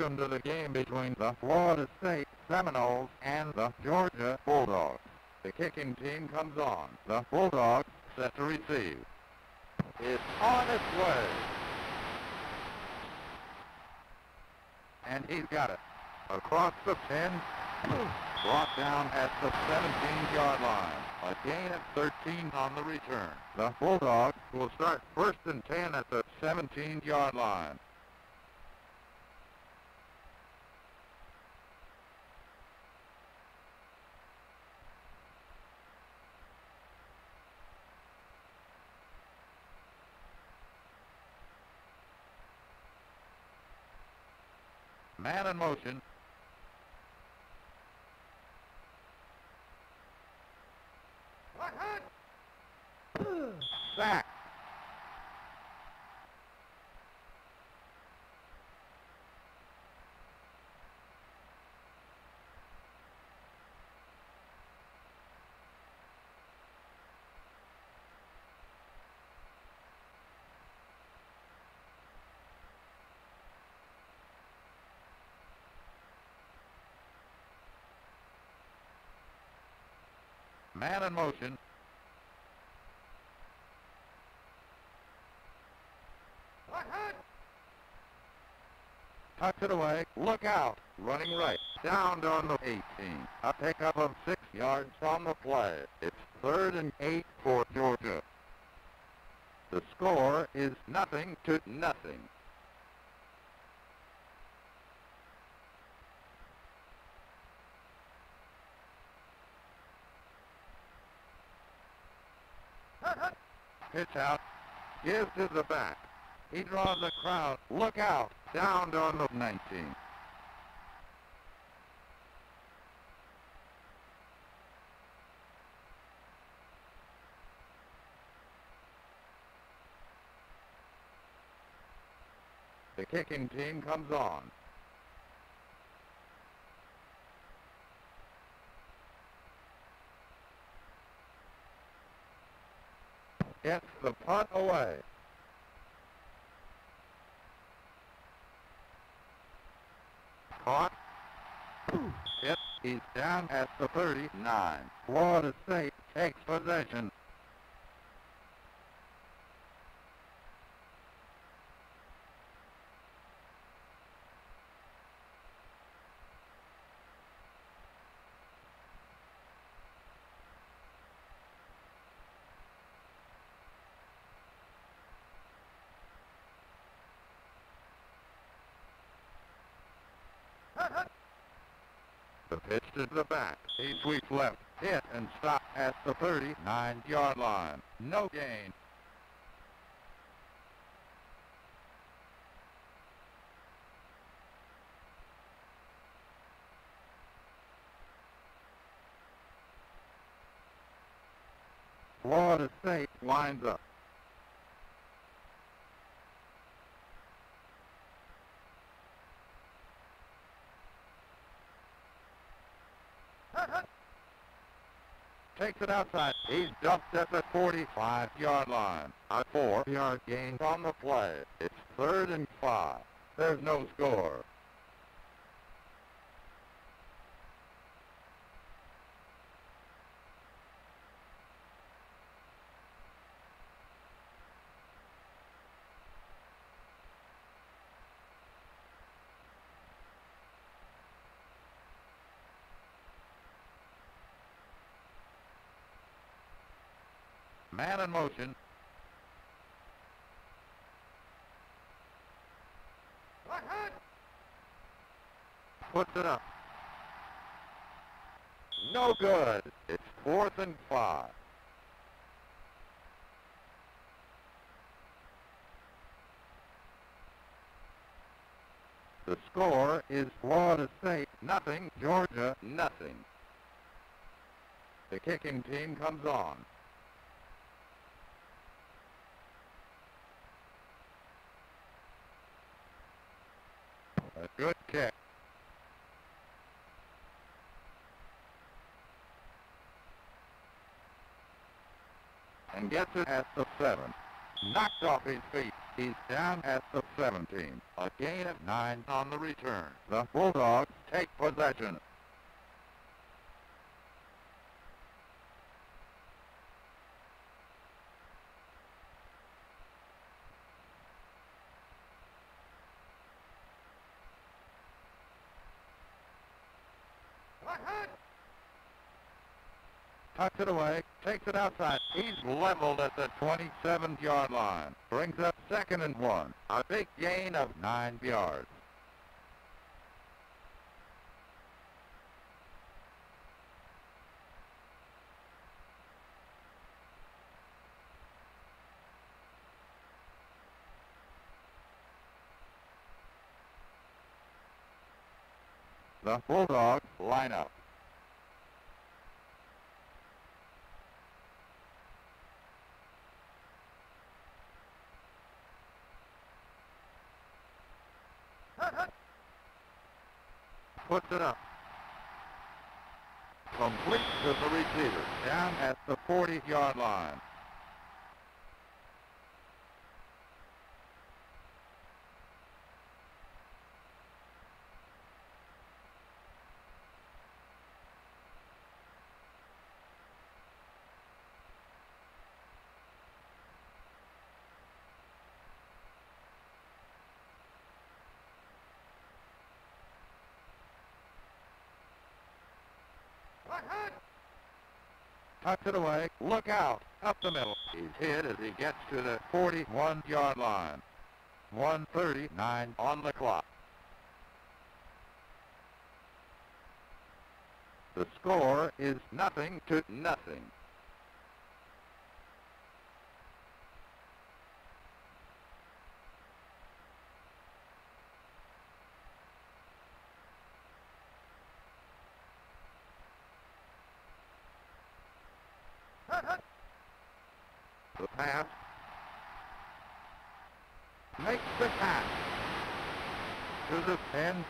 Welcome to the game between the Florida State Seminoles and the Georgia Bulldogs. The kicking team comes on. The Bulldogs set to receive. It's on its way. And he's got it. Across the 10, brought down at the 17-yard line. A gain of 13 on the return. The Bulldogs will start first and 10 at the 17-yard line. Man in motion. Sack. Man in motion. Tucks it away. Look out. Running right. Down on the 18. A pickup of six yards from the play. It's third and eight for Georgia. The score is nothing to nothing. Pitch out. Gives to the back. He draws the crowd. Look out. Down on the 19. The kicking team comes on. Gets the punt away. Caught. Hit. He's down at the 39. Florida State takes possession. The pitch to the back. He sweeps left. Hit and stop at the 39-yard line. No gain. Florida State winds up. Takes it outside. He's dumped at the 45-yard line. A four-yard gain on the play. It's third and five. There's no score. Man in motion. Puts it up. No good. It's fourth and five. The score is Florida State nothing, Georgia nothing. The kicking team comes on. A good kick. And gets it at the seven. Knocked off his feet. He's down at the 17. A gain of 9 on the return. The Bulldogs take possession. Tucks it away, takes it outside. He's leveled at the 27-yard line. Brings up second and one. A big gain of nine yards. The Bulldogs line up. Puts it up. Complete to the receiver, down at the 40-yard line. Look out. Up the middle. He's hit as he gets to the 41-yard line. 139 on the clock. The score is nothing to nothing. The pass. Makes the catch. To the 10.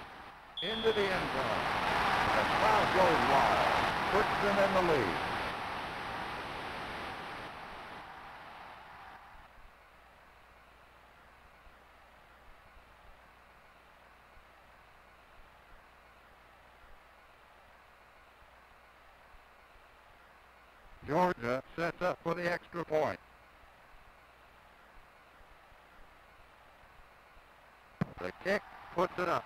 Into the end zone. The crowd goes wild. Puts them in the lead. Georgia sets up for the extra point. The kick puts it up.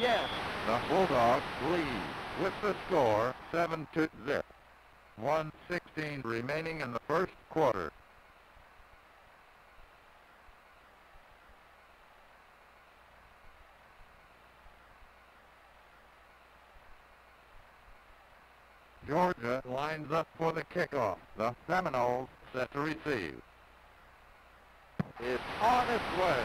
Yes, the Bulldogs lead with the score 7 to zip. 116 remaining in the first quarter. Georgia lines up for the kickoff. The Seminoles set to receive. It's on its way.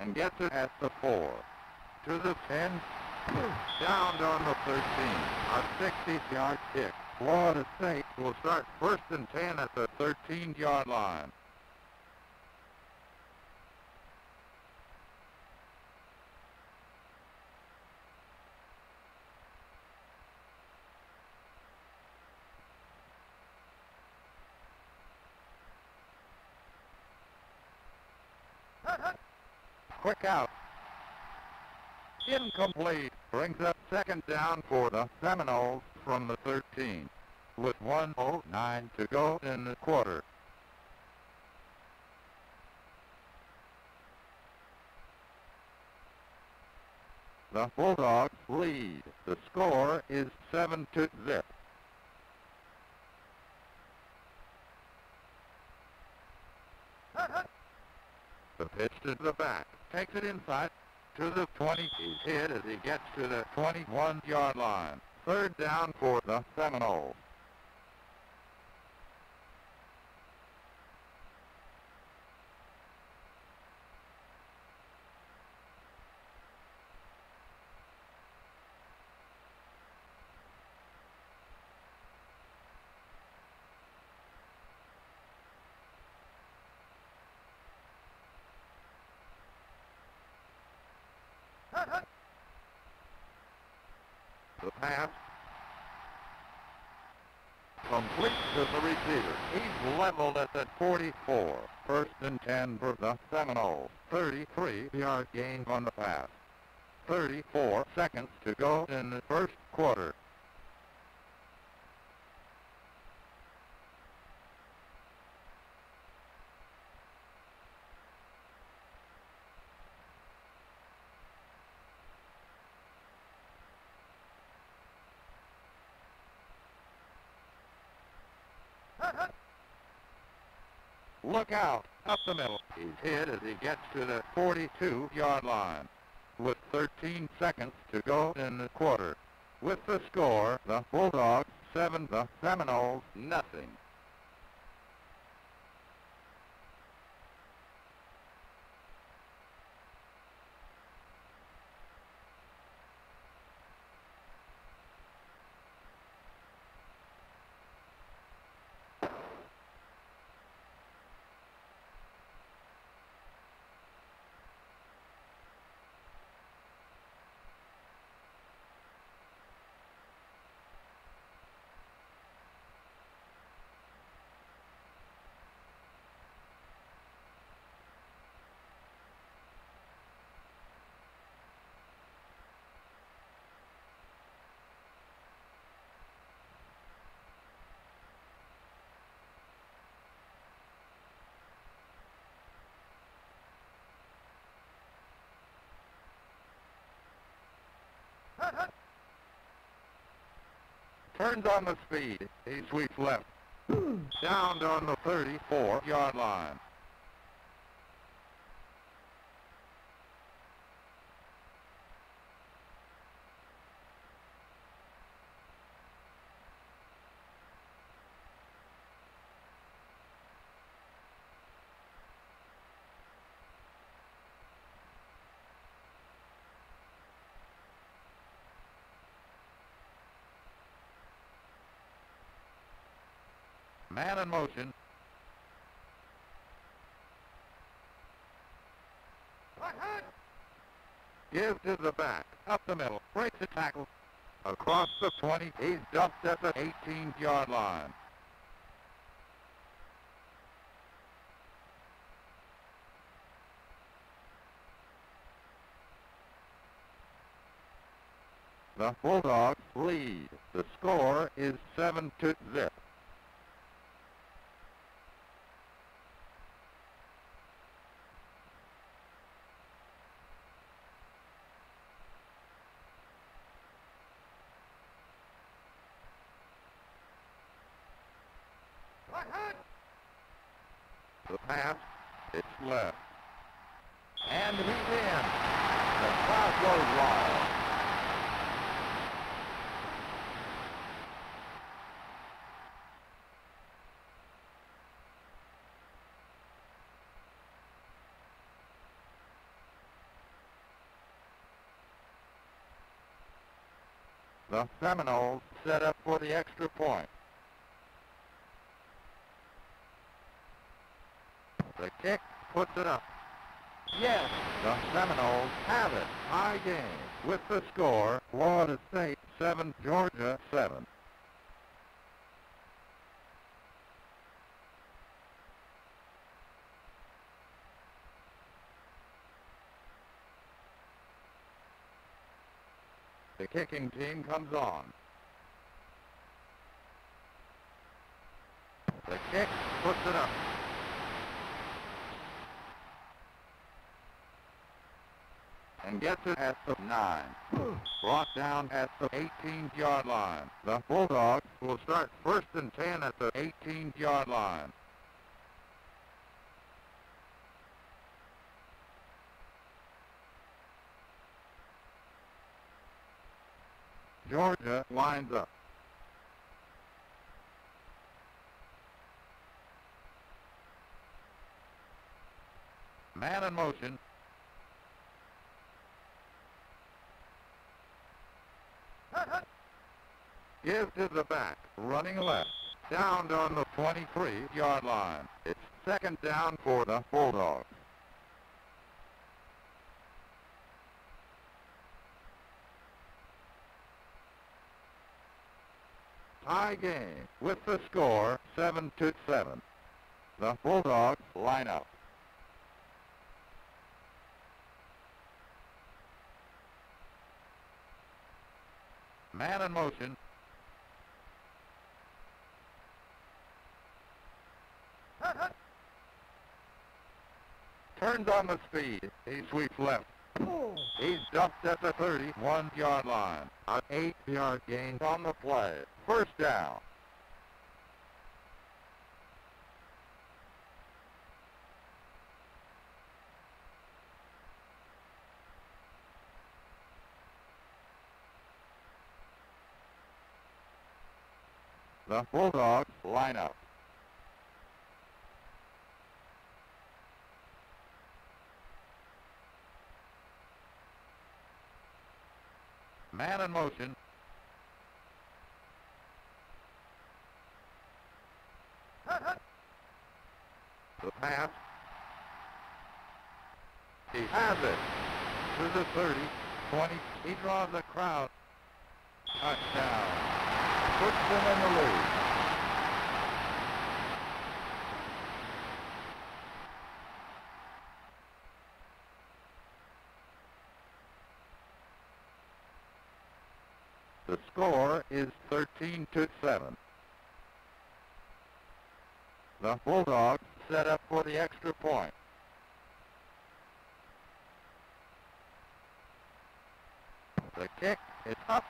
And gets it at the 4. To the 10. Down on the 13. A 60-yard kick. Florida State will start first and 10 at the 13-yard line. Quick out. Incomplete. Brings up second down for the Seminoles from the 13. With 109 to go in the quarter. The Bulldogs lead. The score is 7 to zip. The pitch to the back. Takes it inside to the 20. He's hit as he gets to the 21-yard line. Third down for the Seminoles. The pass. complete to the receiver. He's leveled at the 44. First and 10 for the Seminoles. 33-yard gain on the pass. 34 seconds to go in the first quarter. Look out! Up the middle. He's hit as he gets to the 42-yard line. With 13 seconds to go in the quarter. With the score, the Bulldogs 7, the Seminoles nothing. Turns on the speed. He sweeps left. Hmm. Down on the 34-yard line. Man in motion. Gives to the back. Up the middle. Breaks the tackle. Across the 20. He's dumped at the 18-yard line. The Bulldogs lead. The score is 7 to zip. The pass, it's left. And he's in. The crowd goes wild. The Seminoles set up for the extra point. The kick puts it up. Yes, the Seminoles have it. High game. With the score, Florida State 7, Georgia 7. The kicking team comes on. The kick puts it up. And gets it at the 9. Brought down at the 18-yard line. The Bulldogs will start first and 10 at the 18-yard line. Georgia lines up. Man in motion. Give to the back, running left, down on the 23-yard line. It's second down for the Bulldogs. tie game with the score 7 to 7. The Bulldogs line up. Man in motion. Turns on the speed. He sweeps left. He's dumped at the 31-yard line. An eight-yard gain on the play. First down. The Bulldogs line up. Man in motion. The pass. He has it. To the 30, 20. He draws the crowd. Touchdown. Puts them in the lead. The score is 13 to 7. The Bulldogs set up for the extra point. The kick is up.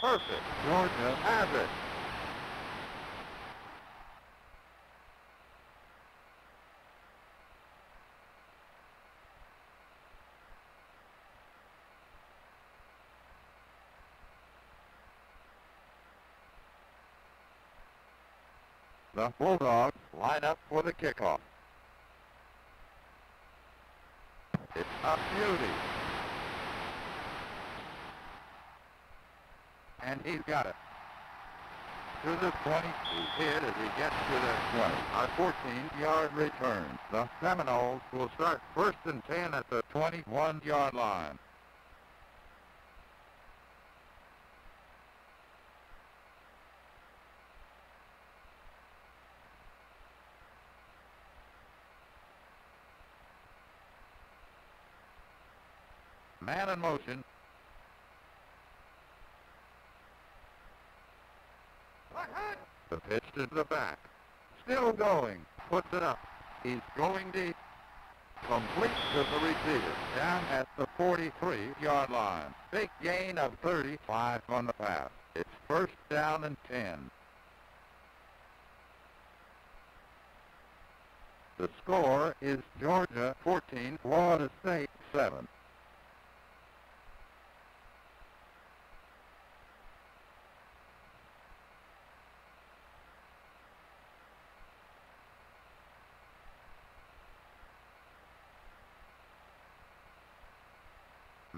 Perfect. Georgia has it. The Bulldogs line up for the kickoff. It's a beauty. And he's got it. To the 20. He's hit as he gets to the 20. A 14-yard return. The Seminoles will start first and 10 at the 21-yard line. Man in motion. The pitch to the back. Still going. Puts it up. He's going deep. Complete to the receiver. Down at the 43-yard line. Big gain of 35 on the pass. It's first down and 10. The score is Georgia 14, Florida State 7.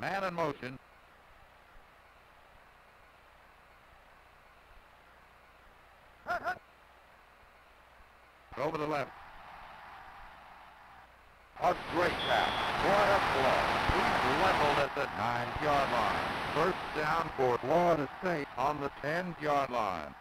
Man in motion. Over the left. A great pass. What a play. He's leveled at the nine-yard line. First down for Florida State on the 10-yard line.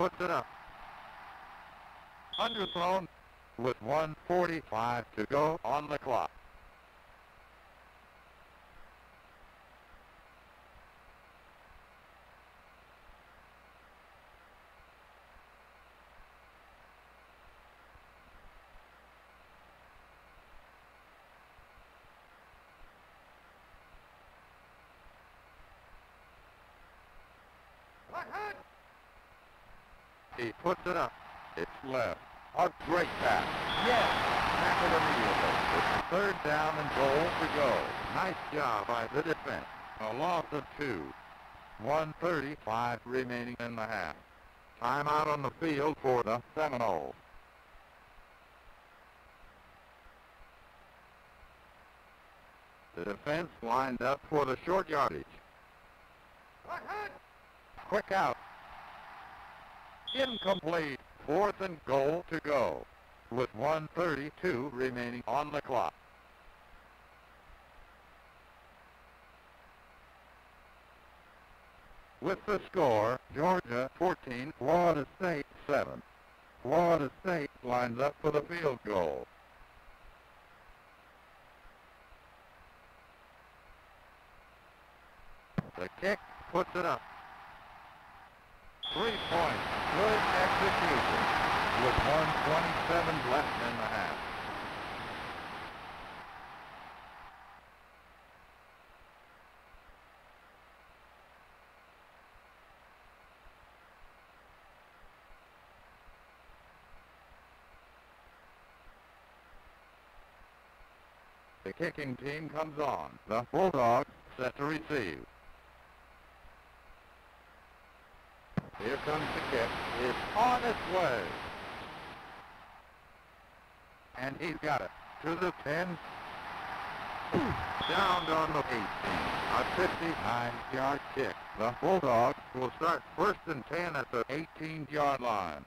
Puts it up. Underthrown with 145 to go on the clock. He puts it up. It's left. A great pass. Yes. Tackle immediately. It's third down and goal to go. Nice job by the defense. A loss of two. 135 remaining in the half. Time out on the field for the Seminoles. The defense lined up for the short yardage. Quick out. Incomplete. Fourth and goal to go. With 132 remaining on the clock. With the score, Georgia 14, Florida State 7. Florida State lines up for the field goal. The kick puts it up. Three points. Good execution. With 127 left in the half. The kicking team comes on. The Bulldogs set to receive. Here comes the kick. It's on its way. And he's got it. To the 10. Down on the 18. A 59-yard kick. The Bulldogs will start first and 10 at the 18-yard line.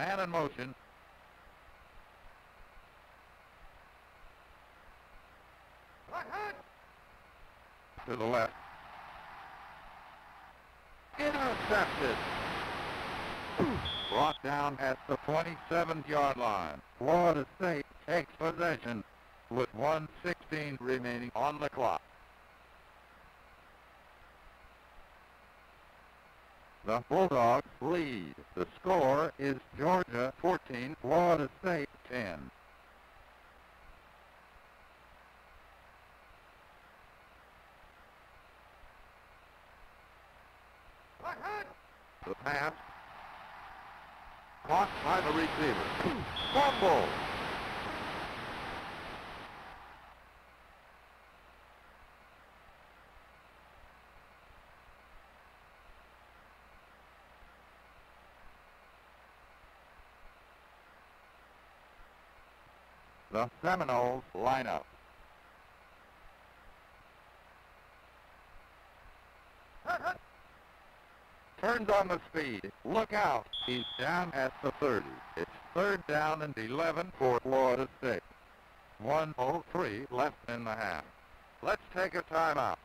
Man in motion. To the left. Intercepted. Brought down at the 27-yard line. Florida State takes possession with 116 remaining on the clock. The Bulldogs lead. The score is Georgia 14, Florida State 10. The pass. Caught by the receiver. Fumble. The Seminoles line up. Turns on the speed. Look out. He's down at the 30. It's third down and 11 for Florida State. 103 left in the half. Let's take a timeout.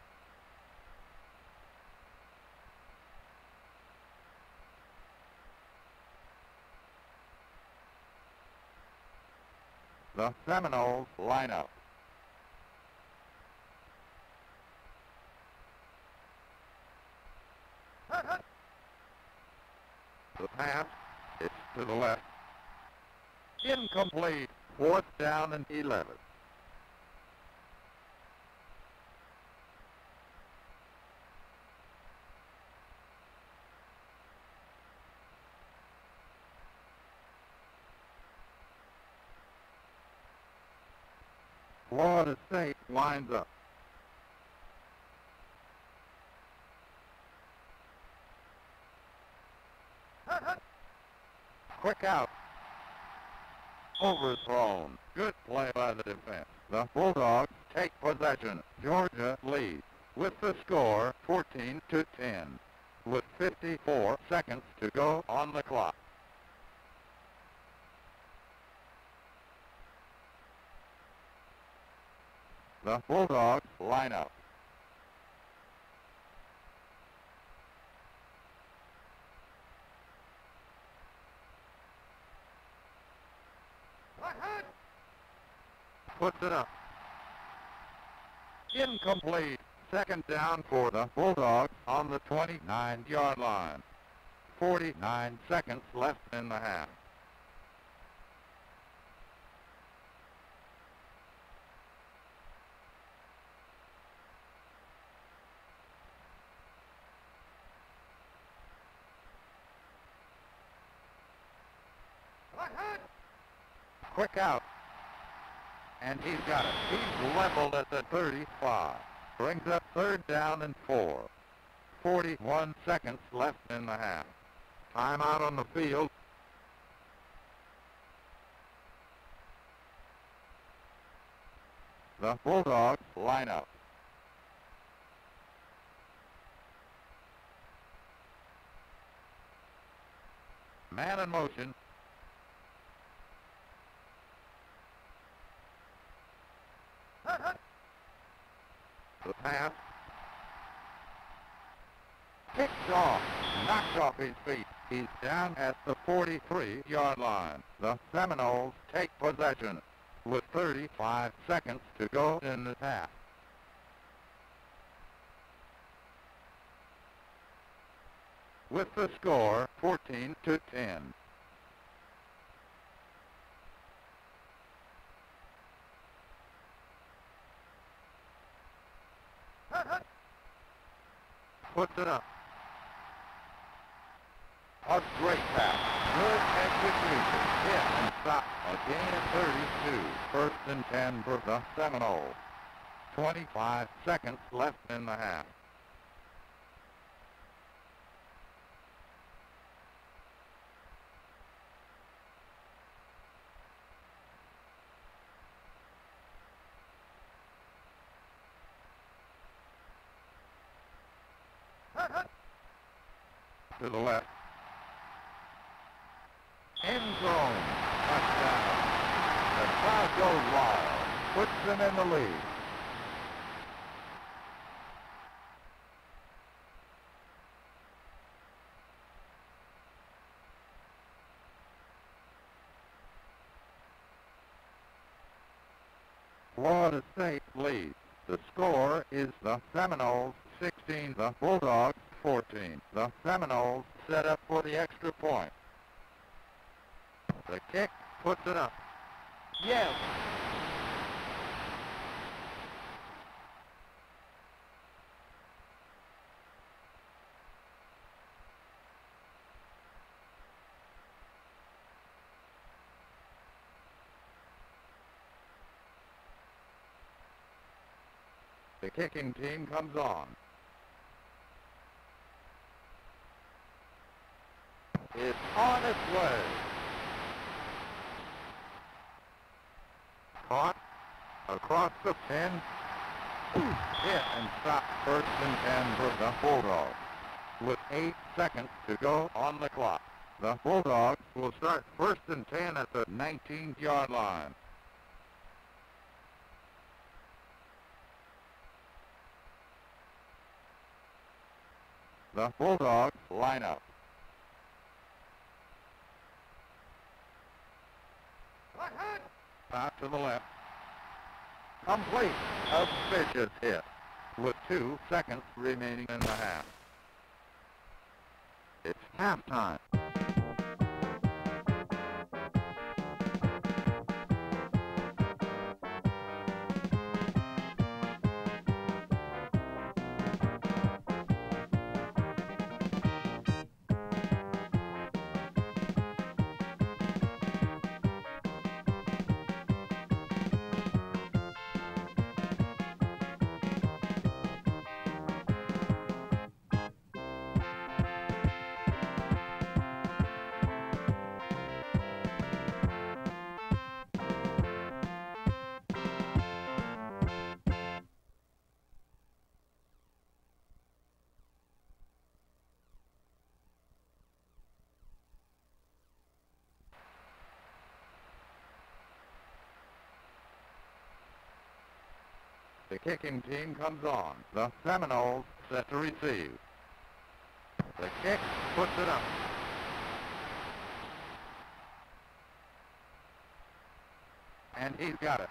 The Seminoles line up. The pass, is to the left. Incomplete. Fourth down and 11. Florida State lines up. Quick out. Overthrown. Good play by the defense. The Bulldogs take possession. Georgia leads with the score 14 to 10 with 54 seconds to go on the clock. The Bulldogs line up. Puts it up. Incomplete. Second down for the Bulldogs on the 29-yard line. 49 seconds left in the half. Quick out. And he's got it. He's leveled at the 35. Brings up third down and four. 41 seconds left in the half. Timeout on the field. The Bulldogs line up. Man in motion. Pass. Kicked off. Knocked off his feet. He's down at the 43-yard line. The Seminoles take possession with 35 seconds to go in the half. With the score 14 to 10. Puts it up. A great pass. Good execution. Hit and stop. A gain of 32. First and 10 for the Seminoles. 25 seconds left in the half. To the left. End zone. Touchdown. The crowd goes wild. Puts them in the lead. Florida State leads. The score is the Seminoles 16, the Bulldogs 14. The Seminoles set up for the extra point. The kick puts it up. Yes. The kicking team comes on. It's on its way. Caught across the 10. Hit and stopped first and 10 for the Bulldogs. With eight seconds to go on the clock. The Bulldogs will start first and 10 at the 19-yard line. The Bulldogs line up. Out to the left. Complete. A vicious hit. With two seconds remaining in the half. It's halftime. The kicking team comes on. The Seminoles set to receive. The kick puts it up. And he's got it.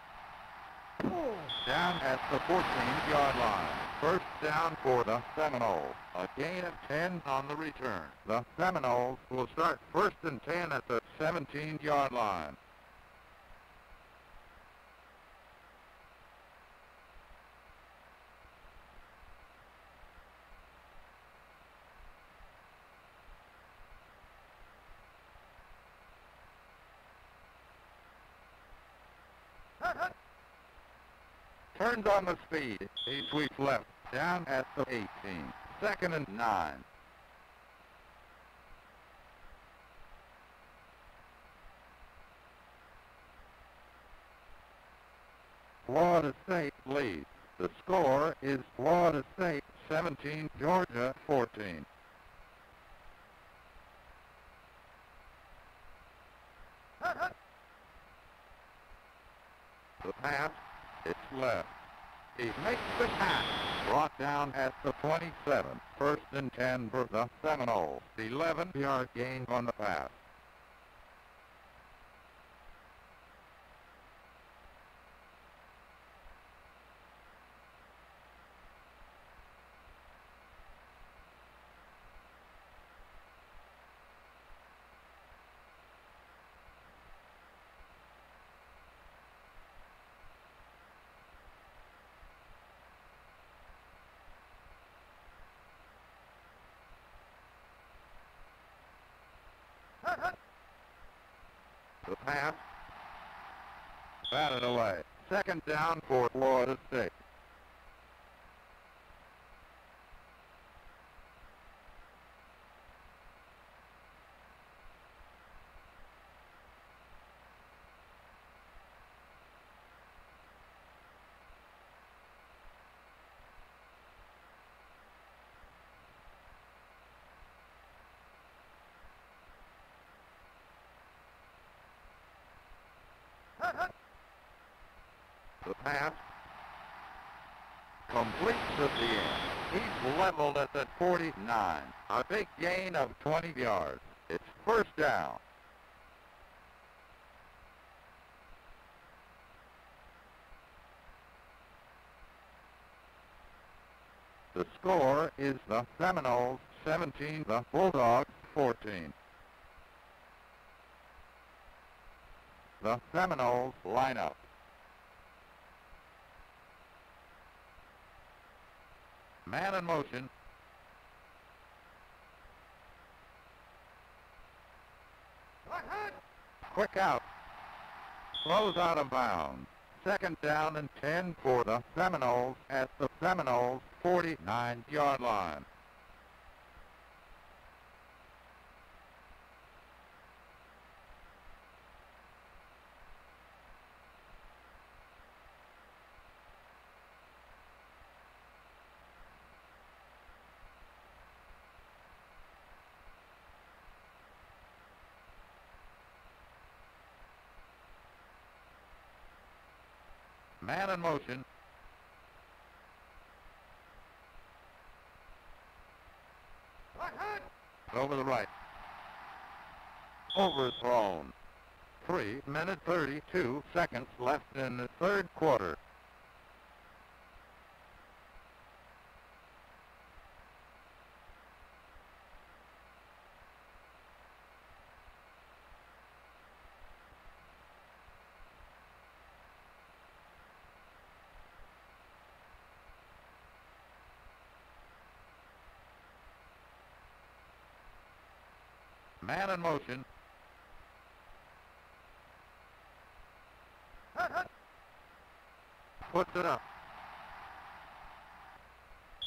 Down at the 14-yard line. First down for the Seminoles. A gain of 10 on the return. The Seminoles will start first and 10 at the 17-yard line. On the speed. He sweeps left, down at the 18. Second and nine. Florida State leads. The score is Florida State 17, Georgia 14. The pass, it's left. He makes the pass. Brought down at the 27. First and 10 for the Seminoles. 11-yard gain on the pass. Pass. Batted away. Second down for Florida State. The pass. Completes at the end. He's leveled at the 49. A big gain of 20 yards. It's first down. The score is the Seminoles 17, the Bulldogs 14. The Seminoles line up. Man in motion. Quick out. Throws out of bounds. Second down and 10 for the Seminoles at the Seminoles 49-yard line. Man in motion. Over the right. Overthrown. Three minute 32 seconds left in the third quarter. Man in motion. Puts it up.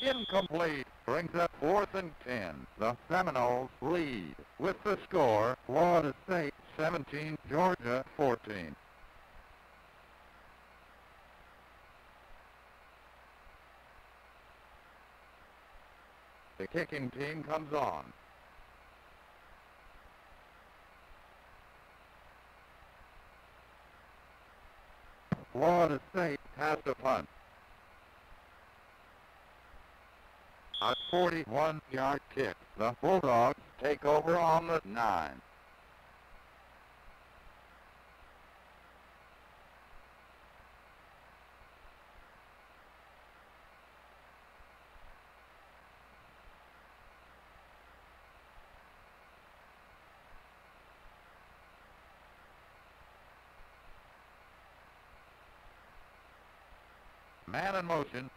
Incomplete. Brings up fourth and ten. The Seminoles lead with the score Florida State 17, Georgia 14. The kicking team comes on. Florida State has to punt. A 41-yard kick. The Bulldogs take over on the 9. Man in motion.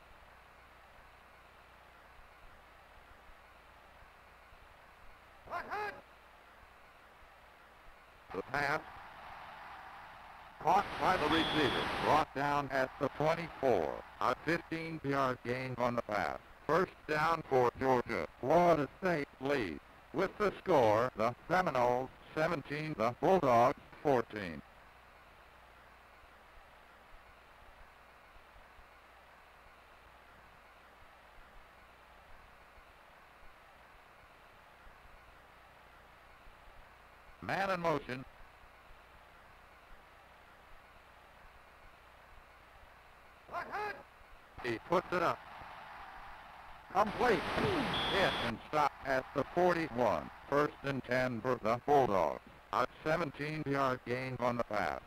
The pass. Caught by the receiver. Brought down at the 24. A 15-yard gain on the pass. First down for Georgia. Florida State leads. With the score, the Seminoles 17, the Bulldogs 14. Man in motion. He puts it up. Complete. Hit and stop at the 41. First and 10 for the Bulldogs. A 17-yard gain on the pass.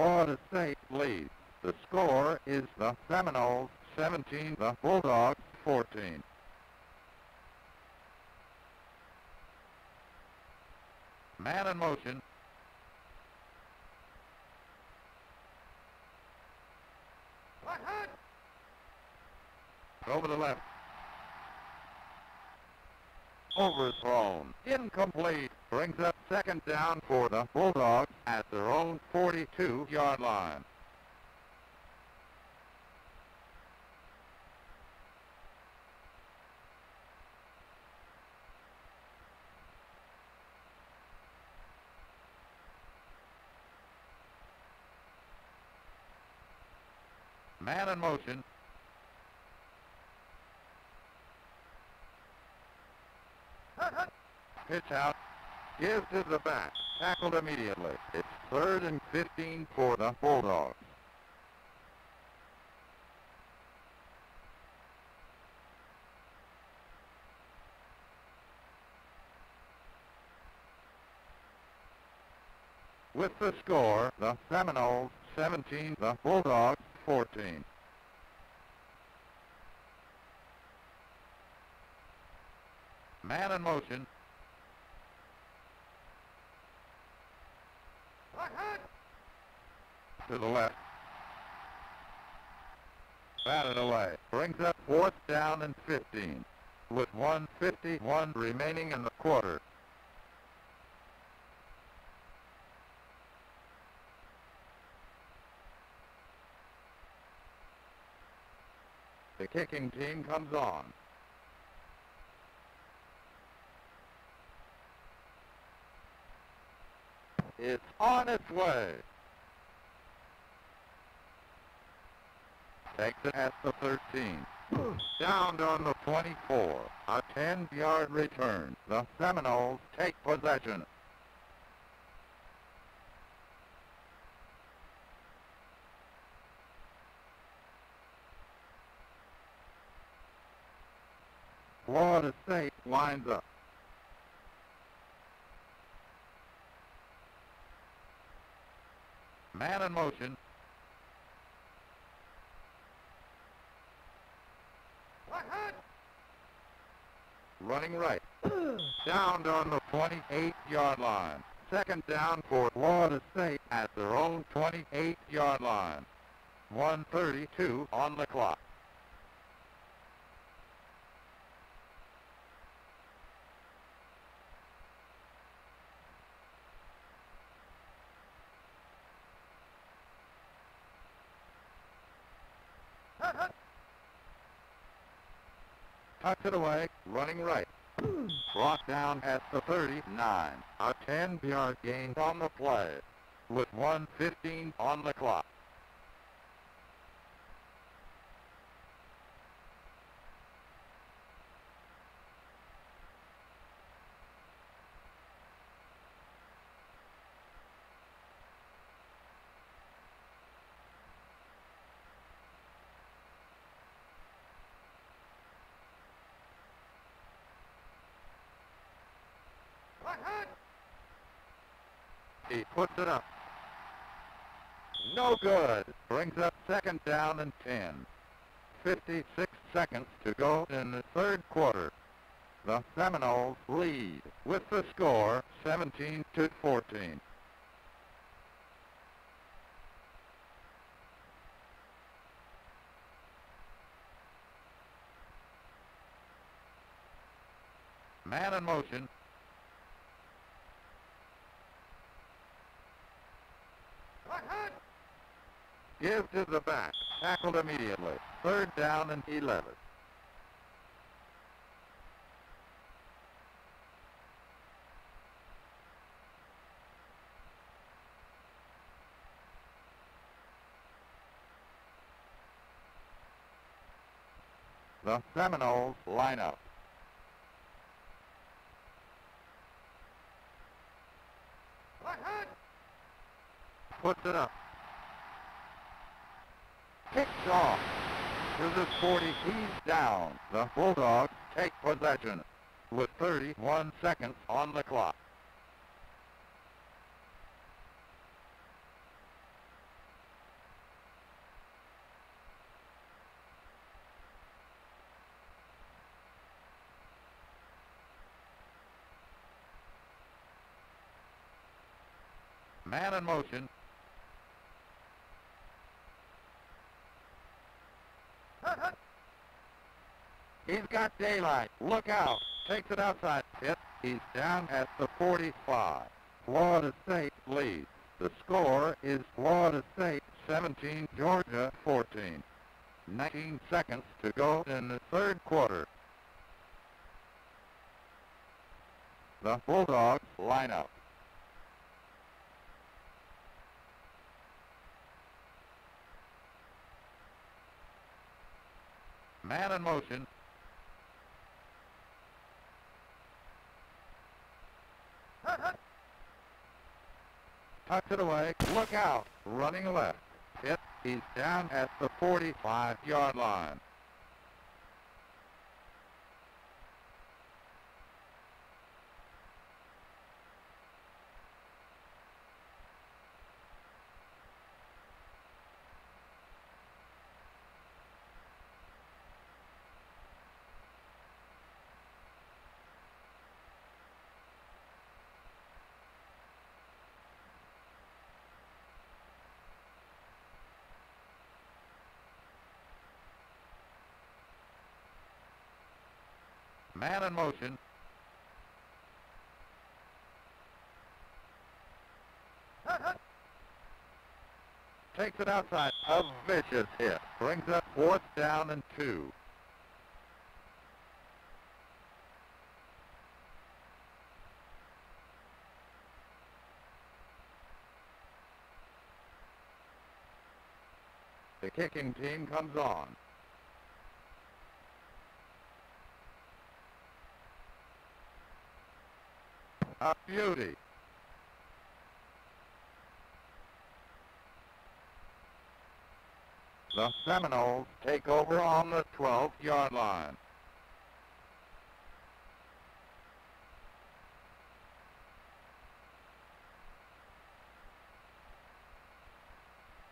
Florida State leads. The score is the Seminoles 17, the Bulldogs 14. Man in motion. Over the left. Overthrown. Incomplete. Brings up second down for the Bulldogs at their own 42-yard line. Man in motion. Pitch out. Gives to the back. Tackled immediately. It's third and 15 for the Bulldogs. With the score, the Seminoles 17, the Bulldogs 14. Man in motion. To the left. Batted away. Brings up fourth down and 15. With 151 remaining in the quarter. The kicking team comes on. It's on its way. Takes it at the 13. Down on the 24. A 10-yard return. The Seminoles take possession. Florida State winds up. Man in motion. Running right. Down on the 28-yard line. Second down for Florida State at their own 28-yard line. 132 on the clock. Tucks it away, running right. Brought down at the 39. A 10-yard gain on the play. With 115 on the clock. altitude 14. Man in motion. Give to the back. Tackled immediately. Third down and 11. The Seminoles line up. Puts it up. Kicks off. To the 40, he's down. The Bulldogs take possession with 31 seconds on the clock. Man in motion. He's got daylight. Look out. Takes it outside. Hit. He's down at the 45. Florida State leads. The score is Florida State 17, Georgia 14. 19 seconds to go in the third quarter. The Bulldogs line up. Man in motion. Tucks it away. Look out. Running left. He's down at the 45-yard line. Man in motion. Takes it outside. A vicious hit. Brings up fourth down and two. The kicking team comes on. A beauty. The Seminoles take over on the 12-yard line.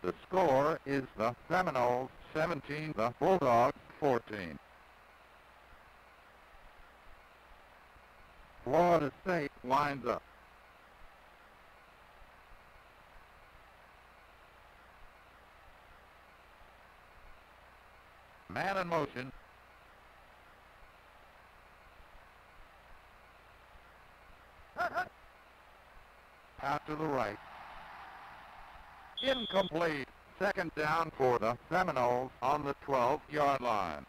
The score is the Seminoles 17, the Bulldogs 14. Florida State lines up. Man in motion. Out to the right. Incomplete. Second down for the Seminoles on the 12-yard line.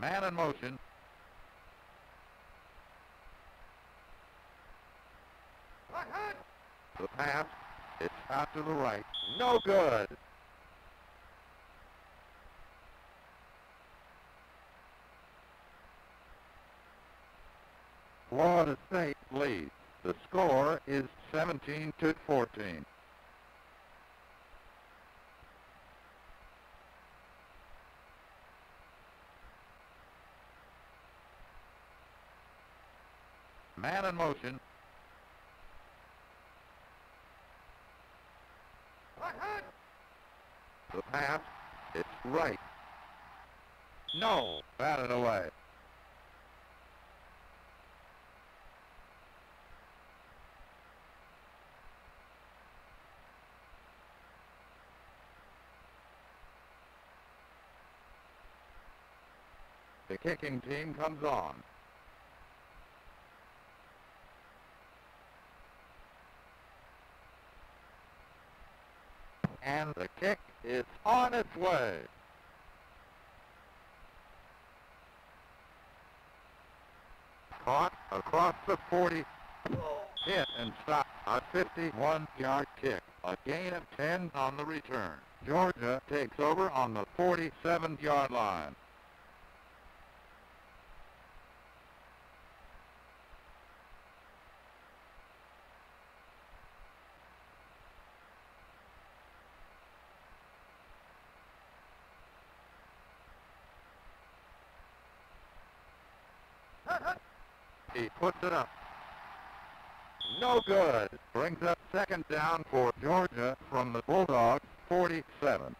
Man in motion. The pass. It's out to the right. No good. Florida State leads. The score is 17 to 14. Man in motion. The pass. It's right. No, batted away. The kicking team comes on. And the kick is on its way. Caught across the 40. Hit and stopped. A 51-yard kick. A gain of 10 on the return. Georgia takes over on the 47-yard line. He puts it up. No good. Brings up second down for Georgia from the Bulldogs 47.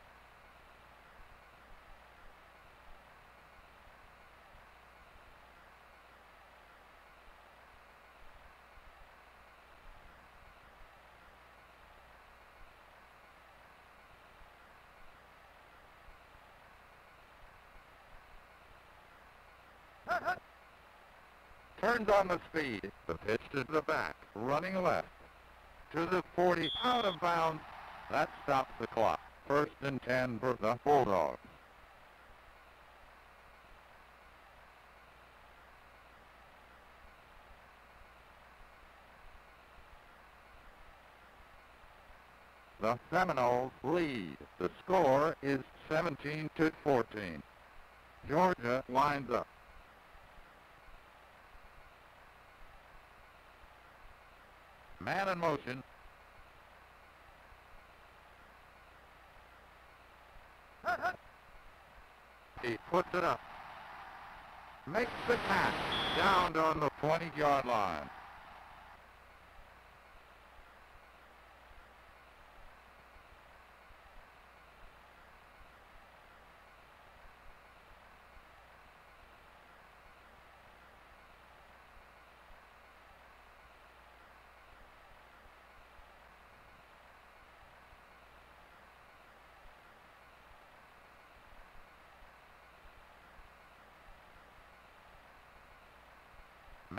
Turns on the speed. The pitch to the back. Running left. To the 40. Out of bounds. That stops the clock. First and 10 for the Bulldogs. The Seminoles lead. The score is 17 to 14. Georgia winds up. Man in motion. He puts it up. Makes the catch. Down on the 20-yard line.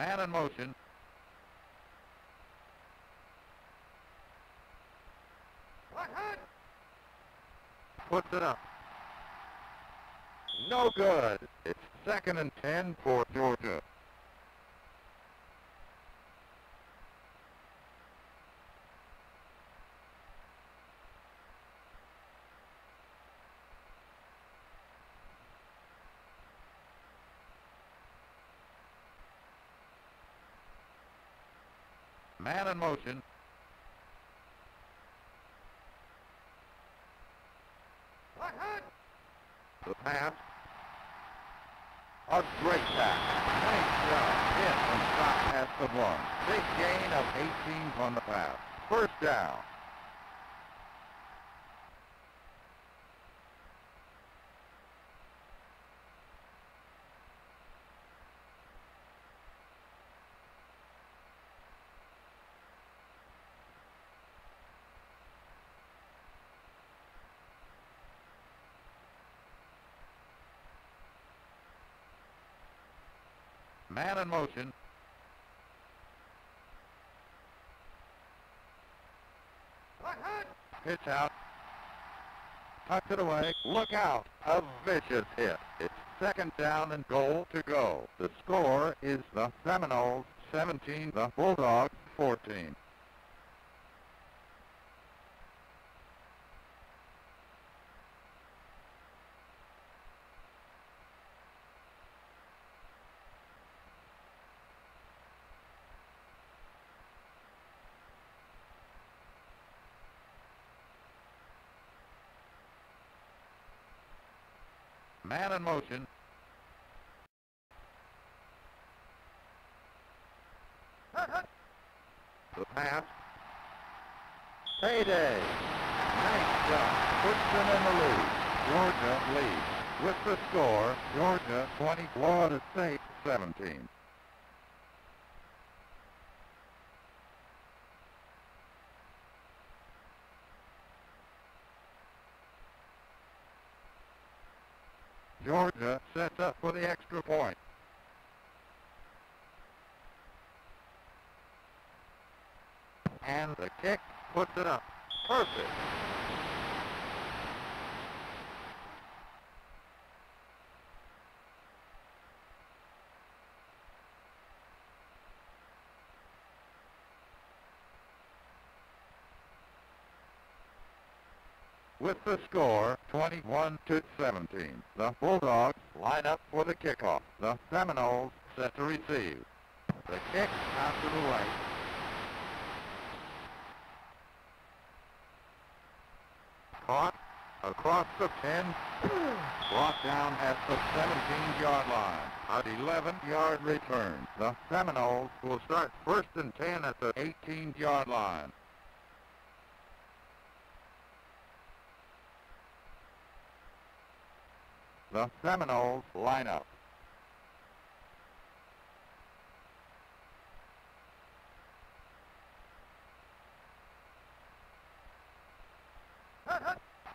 Man in motion. Puts it up. No good. It's second and ten for Georgia. Man in motion. The pass. A great pass. Nice job. Hit and stop at the one. Big gain of 18 on the pass. First down. Man in motion. Pitch out. Tucks it away. Look out. A vicious hit. It's second down and goal to go. The score is the Seminoles 17, the Bulldogs 14. Man in motion. The pass. Payday. Nice job. Puts them in the lead. Georgia leads With the score, Georgia 20, Florida State 17. Georgia sets up for the extra point. And the kick puts it up. Perfect. With the score 21 to 17, the Bulldogs line up for the kickoff. The Seminoles set to receive. The kick out to the right. Caught across the 10, brought down at the 17-yard line. An 11-yard return. The Seminoles will start first and 10 at the 18-yard line. The Seminoles line up.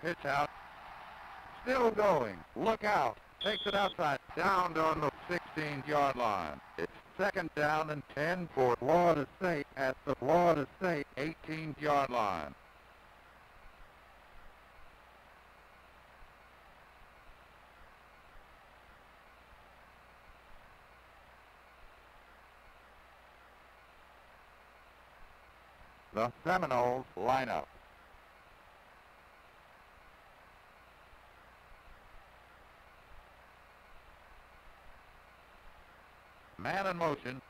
Pitch out. Still going. Look out. Takes it outside. Down on the 16-yard line. It's second down and 10 for Florida State at the Florida State 18-yard line. The Seminoles line up. Man in motion.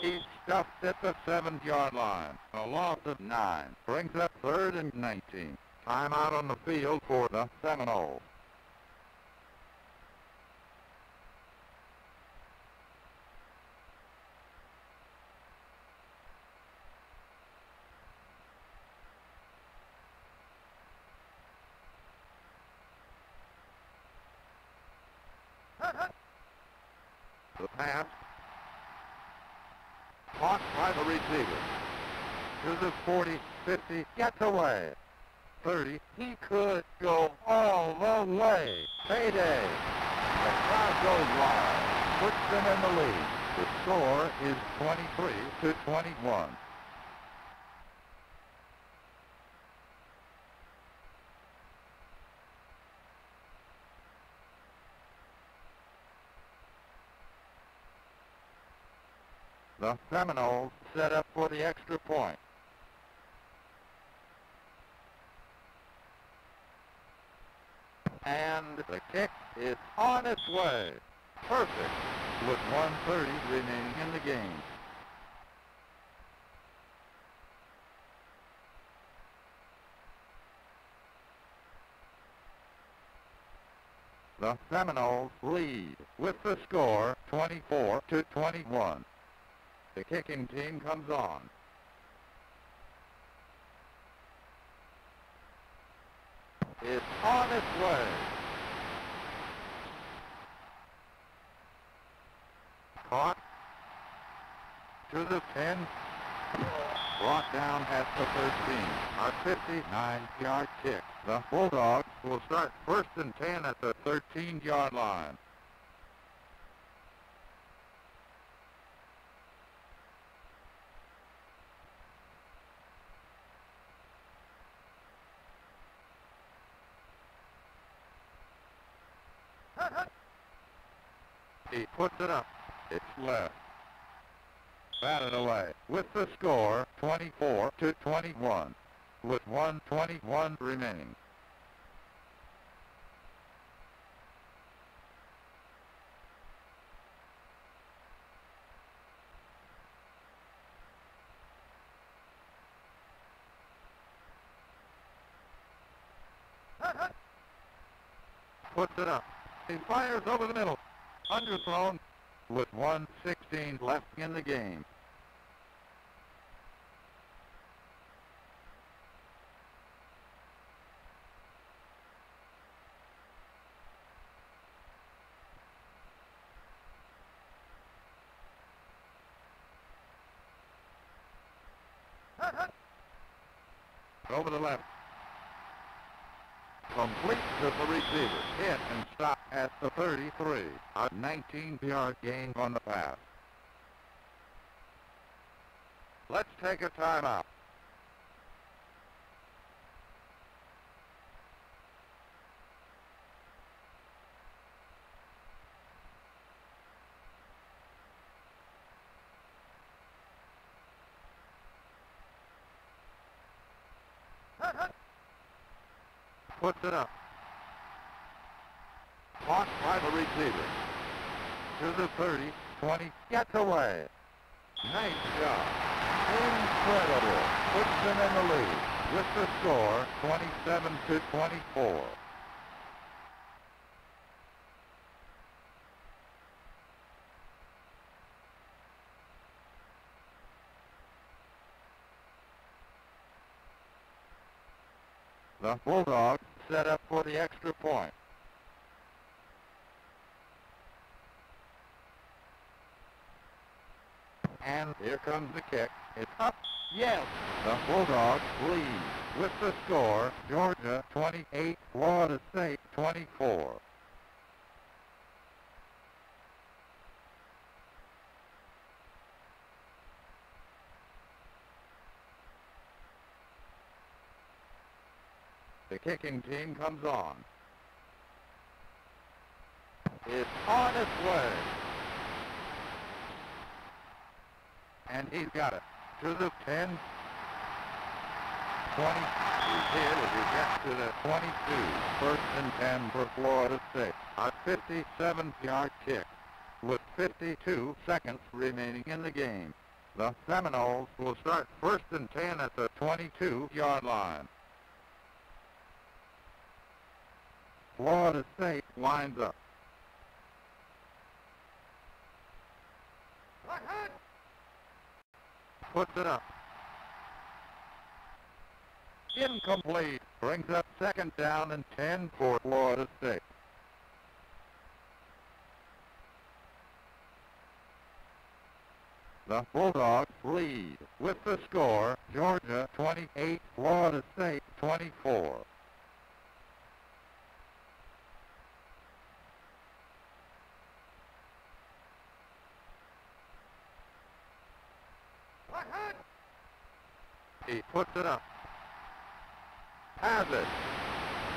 He's stuffed at the seventh yard line. A loss of nine. Brings up third and 19. Time out on the field for the Seminoles. The pass. Caught by the receiver. To the 40, 50, gets away. 30, he could go all the way. Payday. The crowd goes wild. Puts them in the lead. The score is 23 to 21. The Seminoles set up for the extra point. And the kick is on its way. Perfect. With 130 remaining in the game. The Seminoles lead with the score 24 to 21. The kicking team comes on. It's on its way. Caught to the 10. Brought down at the 13. A 59-yard kick. The Bulldogs will start first and 10 at the 13-yard line. Puts it up. It's left. Batted away. With the score, 24 to 21. With 121 remaining. Puts it up. He fires over the middle. Underthrown with 116 left in the game. 15-yard gain on the pass. Let's take a timeout. Puts it up. 20, gets away. Nice job. Incredible. Puts them in the lead with the score 27 to 24. The Bulldogs set up for the extra point. And here comes the kick. It's up. Yes. The Bulldogs lead with the score, Georgia 28, Florida State 24. The kicking team comes on. It's on its way. And he's got it. To the 10. 20. He's hit as he gets to the 22. First and 10 for Florida State. A 57-yard kick with 52 seconds remaining in the game. The Seminoles will start first and 10 at the 22-yard line. Florida State winds up. Puts it up. Incomplete. Brings up second down and 10 for Florida State. The Bulldogs lead with the score, Georgia 28, Florida State 24. He puts it up. Has it.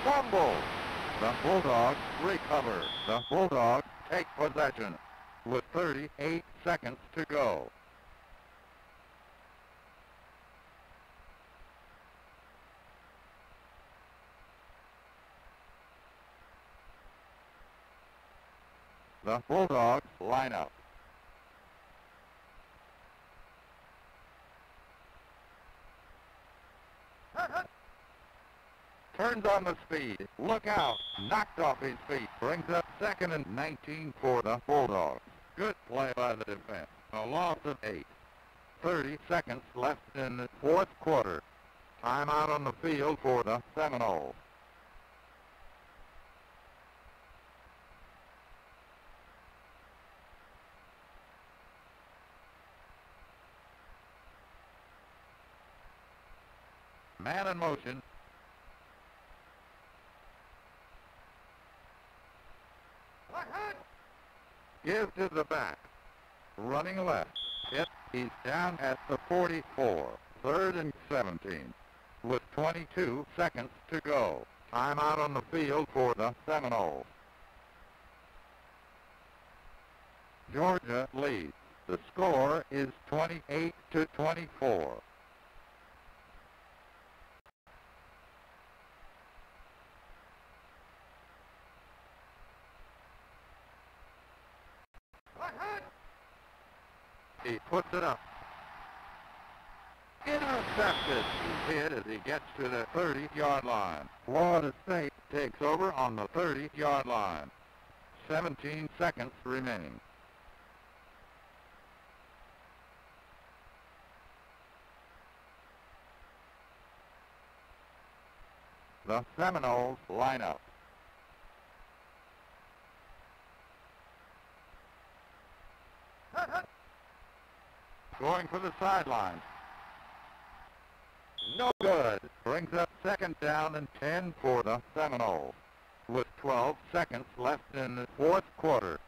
Fumble. The Bulldogs recover. The Bulldogs take possession with 38 seconds to go. The Bulldogs line up. Turns on the speed. Look out. Knocked off his feet. Brings up second and 19 for the Bulldogs. Good play by the defense. A loss of eight. 30 seconds left in the fourth quarter. Timeout on the field for the Seminoles. Man in motion. Give to the back. Running left. Hit. He's down at the 44. Third and 17. With 22 seconds to go. Time out on the field for the Seminoles. Georgia leads. The score is 28 to 24. He puts it up. Intercepted. He's hit as he gets to the 30-yard line. Florida State takes over on the 30-yard line. 17 seconds remaining. The Seminoles line up. Going for the sidelines. No good. Brings up second down and 10 for the Seminoles. With 12 seconds left in the fourth quarter.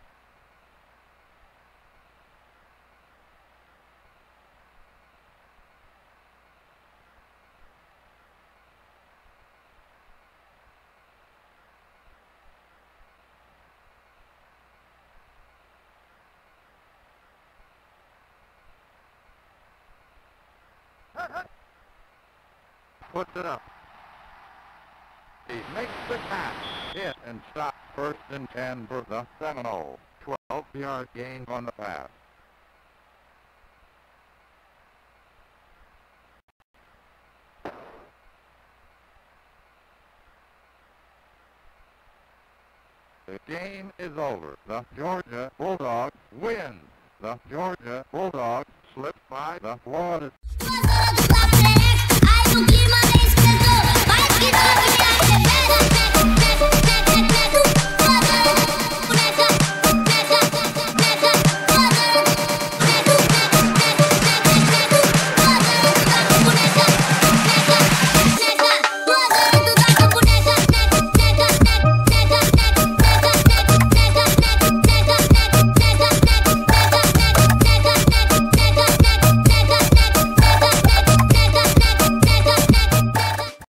Puts it up. He makes the catch. Hit and stop first and 10 for the Seminoles. 12 yard gain on the pass. The game is over. The Georgia Bulldogs win. The Georgia Bulldogs slip by the Florida「ゴールしたいんだ」